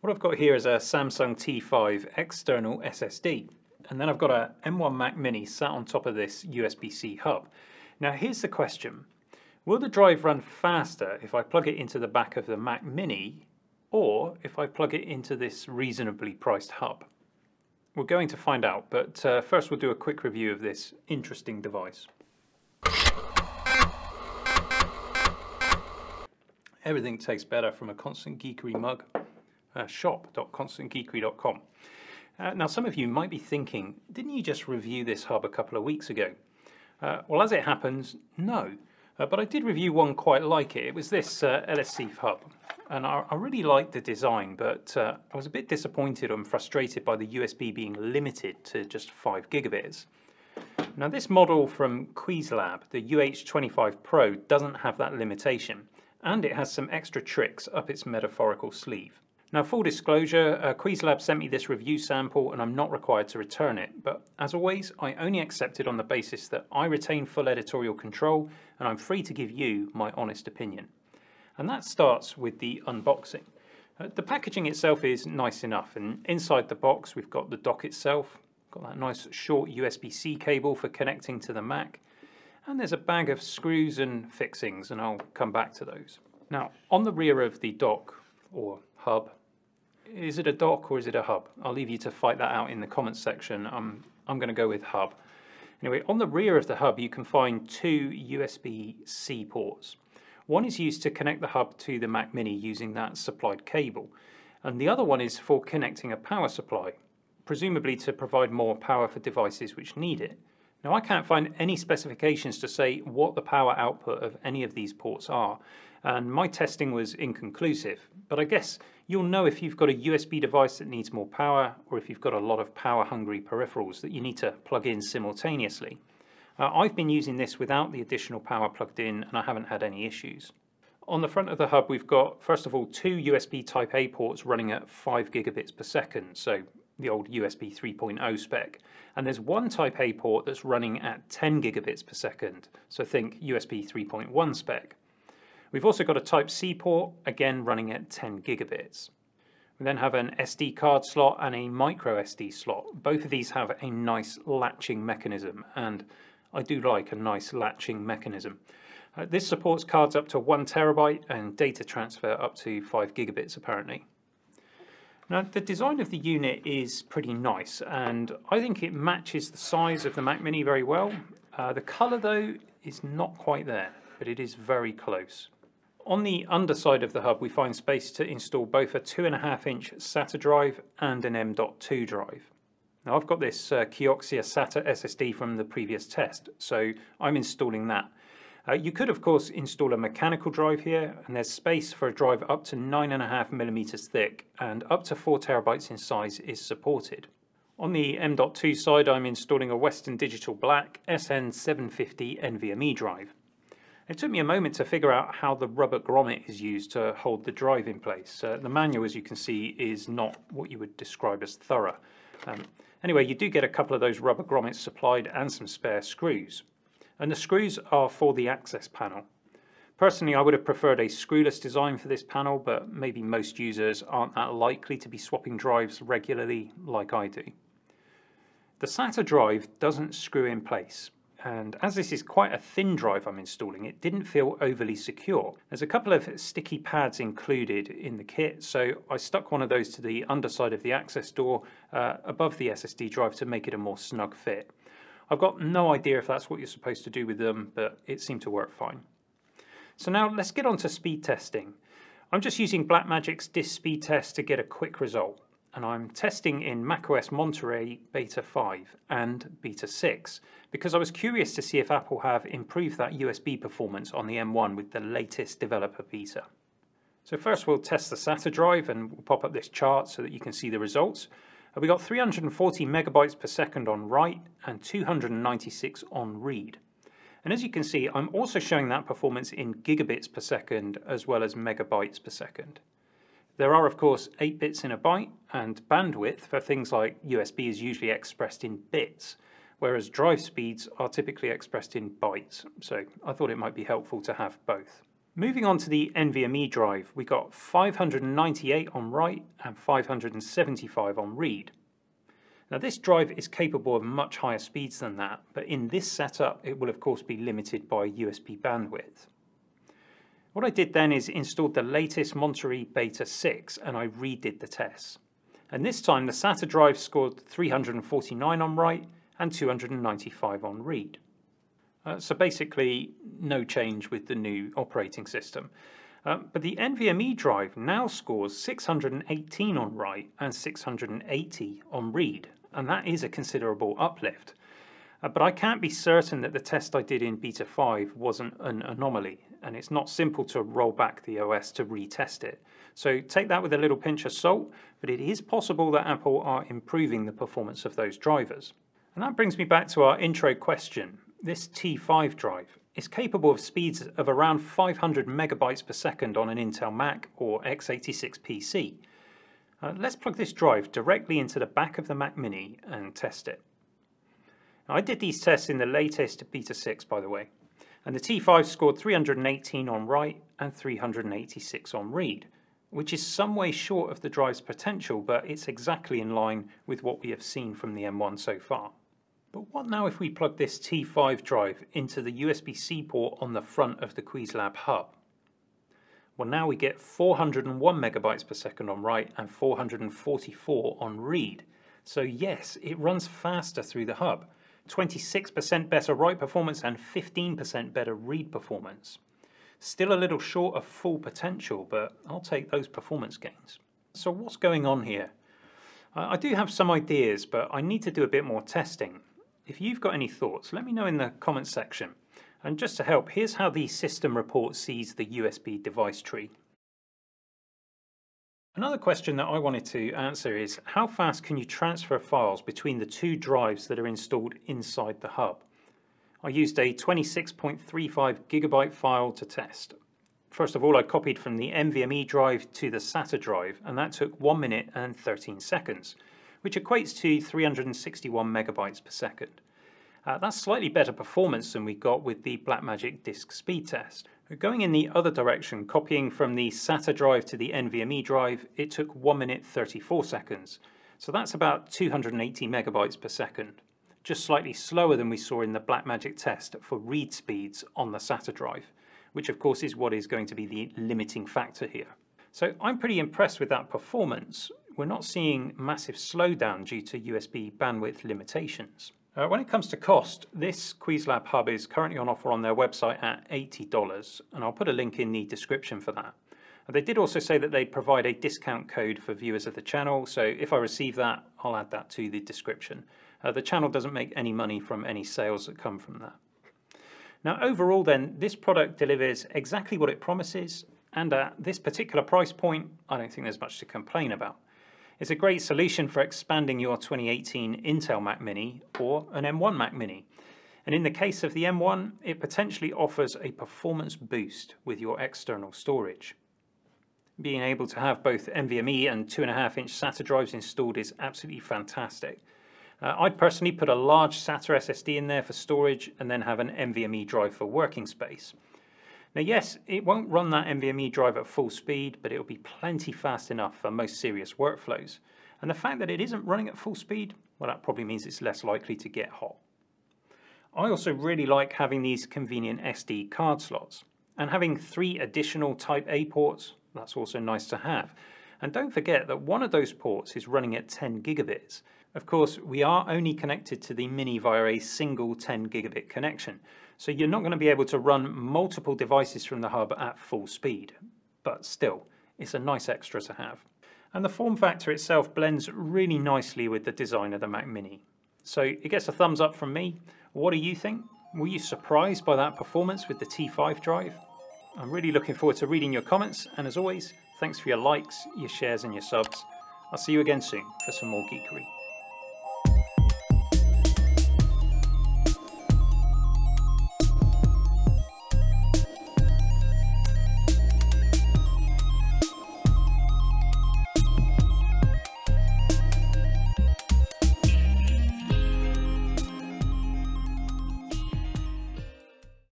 What I've got here is a Samsung T5 external SSD and then I've got a M1 Mac Mini sat on top of this USB-C hub. Now here's the question, will the drive run faster if I plug it into the back of the Mac Mini or if I plug it into this reasonably priced hub? We're going to find out, but uh, first we'll do a quick review of this interesting device. Everything tastes better from a Constant Geekery mug uh, shop.constantgeekery.com. Uh, now, some of you might be thinking, didn't you just review this hub a couple of weeks ago? Uh, well, as it happens, no. Uh, but I did review one quite like it. It was this uh, LSC hub. And I, I, really liked the design, but uh, I was a bit disappointed and frustrated by the USB being limited to just 5 gigabits. Now this model from Qwiizlab, the UH25 Pro, doesn't have that limitation, and it has some extra tricks up its metaphorical sleeve. Now full disclosure, uh, Qwiizlab sent me this review sample and I'm not required to return it, but as always I only accept it on the basis that I retain full editorial control and I'm free to give you my honest opinion. And that starts with the unboxing. Uh, the packaging itself is nice enough and inside the box we've got the dock itself, got that nice short USB-C cable for connecting to the Mac, and there's a bag of screws and fixings and I'll come back to those. Now on the rear of the dock or hub is it a dock or is it a hub? I'll leave you to fight that out in the comments section. Um, I'm, I'm going to go with hub. Anyway, on the rear of the hub you can find two USB-C ports. One is used to connect the hub to the Mac Mini using that supplied cable, and the other one is for connecting a power supply, presumably to provide more power for devices which need it. Now I can't find any specifications to say what the power output of any of these ports are, and my testing was inconclusive. But I guess you'll know if you've got a USB device that needs more power or if you've got a lot of power hungry peripherals that you need to plug in simultaneously. Uh, I've been using this without the additional power plugged in and I haven't had any issues. On the front of the hub we've got first of all two USB type A ports running at 5 gigabits per second so the old USB 3.0 spec and there's one type A port that's running at 10 gigabits per second so think USB 3.1 spec. We've also got a Type-C port, again running at 10 gigabits. We then have an SD card slot and a micro SD slot. Both of these have a nice latching mechanism and I do like a nice latching mechanism. Uh, this supports cards up to one terabyte and data transfer up to five gigabits apparently. Now the design of the unit is pretty nice and I think it matches the size of the Mac Mini very well. Uh, the colour though is not quite there, but it is very close. On the underside of the hub we find space to install both a 2.5 inch SATA drive and an M.2 drive. Now I've got this uh, Kioxia SATA SSD from the previous test, so I'm installing that. Uh, you could of course install a mechanical drive here and there's space for a drive up to 9.5 millimeters thick and up to 4 terabytes in size is supported. On the M.2 side I'm installing a Western Digital Black SN750 NVMe drive. It took me a moment to figure out how the rubber grommet is used to hold the drive in place. Uh, the manual, as you can see, is not what you would describe as thorough. Um, anyway, you do get a couple of those rubber grommets supplied and some spare screws. And the screws are for the access panel. Personally, I would have preferred a screwless design for this panel, but maybe most users aren't that likely to be swapping drives regularly like I do. The SATA drive doesn't screw in place, and as this is quite a thin drive I'm installing, it didn't feel overly secure. There's a couple of sticky pads included in the kit, so I stuck one of those to the underside of the access door uh, above the SSD drive to make it a more snug fit. I've got no idea if that's what you're supposed to do with them, but it seemed to work fine. So now let's get on to speed testing. I'm just using Blackmagic's disk speed test to get a quick result and I'm testing in macOS Monterey Beta 5 and Beta 6 because I was curious to see if Apple have improved that USB performance on the M1 with the latest developer beta. So first we'll test the SATA drive and we'll pop up this chart so that you can see the results. We got 340 megabytes per second on write and 296 on read. And as you can see, I'm also showing that performance in gigabits per second as well as megabytes per second. There are of course 8 bits in a byte and bandwidth for things like USB is usually expressed in bits whereas drive speeds are typically expressed in bytes so I thought it might be helpful to have both. Moving on to the NVMe drive, we got 598 on write and 575 on read. Now this drive is capable of much higher speeds than that, but in this setup it will of course be limited by USB bandwidth. What I did then is installed the latest Monterey Beta 6 and I redid the tests. And this time the SATA drive scored 349 on write and 295 on read. Uh, so basically no change with the new operating system. Um, but the NVMe drive now scores 618 on write and 680 on read, and that is a considerable uplift. Uh, but I can't be certain that the test I did in Beta 5 wasn't an anomaly, and it's not simple to roll back the OS to retest it. So take that with a little pinch of salt, but it is possible that Apple are improving the performance of those drivers. And that brings me back to our intro question. This T5 drive is capable of speeds of around 500 megabytes per second on an Intel Mac or x86 PC. Uh, let's plug this drive directly into the back of the Mac Mini and test it. Now, I did these tests in the latest Beta 6 by the way, and the T5 scored 318 on write and 386 on read, which is some way short of the drive's potential, but it's exactly in line with what we have seen from the M1 so far. But what now if we plug this T5 drive into the USB-C port on the front of the Qwiizlab hub? Well now we get 401 megabytes per second on write and 444 on read. So yes, it runs faster through the hub. 26% better write performance and 15% better read performance. Still a little short of full potential, but I'll take those performance gains. So what's going on here? I do have some ideas, but I need to do a bit more testing. If you've got any thoughts, let me know in the comments section. And just to help, here's how the system report sees the USB device tree. Another question that I wanted to answer is how fast can you transfer files between the two drives that are installed inside the hub? I used a 26.35 gigabyte file to test. First of all, I copied from the NVMe drive to the SATA drive, and that took 1 minute and 13 seconds which equates to 361 megabytes per second. Uh, that's slightly better performance than we got with the Blackmagic disk speed test. Going in the other direction, copying from the SATA drive to the NVMe drive, it took 1 minute 34 seconds. So that's about 280 megabytes per second. Just slightly slower than we saw in the Blackmagic test for read speeds on the SATA drive, which of course is what is going to be the limiting factor here. So I'm pretty impressed with that performance, we're not seeing massive slowdown due to USB bandwidth limitations. Uh, when it comes to cost, this Qwiizlab Hub is currently on offer on their website at $80, and I'll put a link in the description for that. Uh, they did also say that they'd provide a discount code for viewers of the channel, so if I receive that, I'll add that to the description. Uh, the channel doesn't make any money from any sales that come from that. Now overall then, this product delivers exactly what it promises, and at this particular price point, I don't think there's much to complain about. It's a great solution for expanding your 2018 Intel Mac Mini or an M1 Mac Mini. And in the case of the M1, it potentially offers a performance boost with your external storage. Being able to have both NVMe and 2.5 inch SATA drives installed is absolutely fantastic. Uh, I'd personally put a large SATA SSD in there for storage and then have an NVMe drive for working space. Now yes, it won't run that NVMe drive at full speed, but it'll be plenty fast enough for most serious workflows. And the fact that it isn't running at full speed, well that probably means it's less likely to get hot. I also really like having these convenient SD card slots. And having three additional Type A ports, that's also nice to have. And don't forget that one of those ports is running at 10 gigabits. Of course, we are only connected to the Mini via a single 10 gigabit connection, so you're not going to be able to run multiple devices from the hub at full speed. But still, it's a nice extra to have. And the form factor itself blends really nicely with the design of the Mac Mini. So it gets a thumbs up from me. What do you think? Were you surprised by that performance with the T5 drive? I'm really looking forward to reading your comments, and as always, thanks for your likes, your shares and your subs. I'll see you again soon for some more geekery.